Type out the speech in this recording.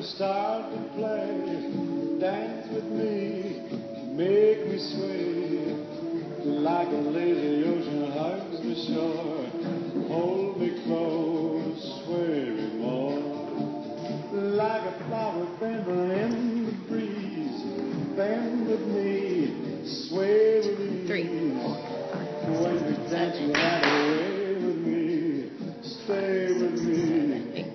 you start to play. Dance with me, make me sway. Like a lazy ocean hugs the shore. Hold me close, sway me more. Like a flower bending in the breeze. Bend with me, sway with me. Three, four, five, when you dance, you have with me. Stay with me.